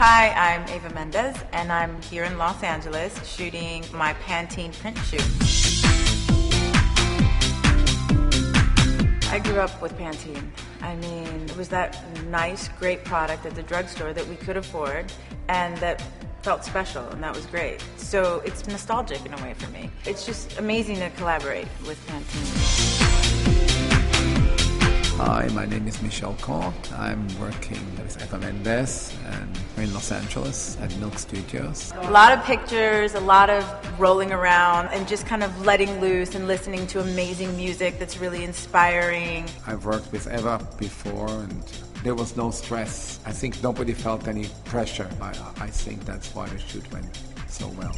Hi, I'm Eva Mendes, and I'm here in Los Angeles shooting my Pantene print shoot. I grew up with Pantene. I mean, it was that nice, great product at the drugstore that we could afford and that felt special, and that was great. So it's nostalgic in a way for me. It's just amazing to collaborate with Pantene. Hi, my name is Michel Court. I'm working with Eva Mendes and we're in Los Angeles at Milk Studios. A lot of pictures, a lot of rolling around, and just kind of letting loose and listening to amazing music that's really inspiring. I've worked with Eva before and there was no stress. I think nobody felt any pressure. I, I think that's why the shoot went so well.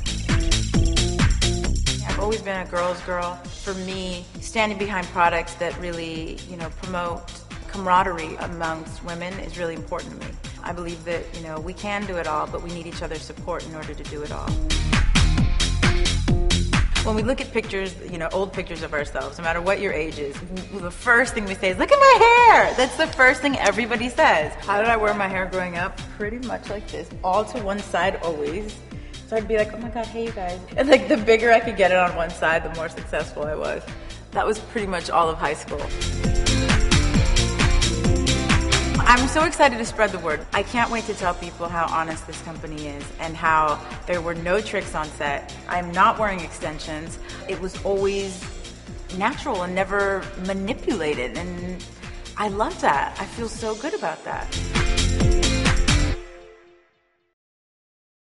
I've always been a girl's girl. For me, standing behind products that really, you know, promote camaraderie amongst women is really important to me. I believe that, you know, we can do it all, but we need each other's support in order to do it all. When we look at pictures, you know, old pictures of ourselves, no matter what your age is, the first thing we say is, look at my hair! That's the first thing everybody says. How did I wear my hair growing up? Pretty much like this, all to one side always. So I'd be like, oh my god, hey you guys. And like the bigger I could get it on one side, the more successful I was. That was pretty much all of high school. I'm so excited to spread the word. I can't wait to tell people how honest this company is and how there were no tricks on set. I'm not wearing extensions. It was always natural and never manipulated. And I love that. I feel so good about that.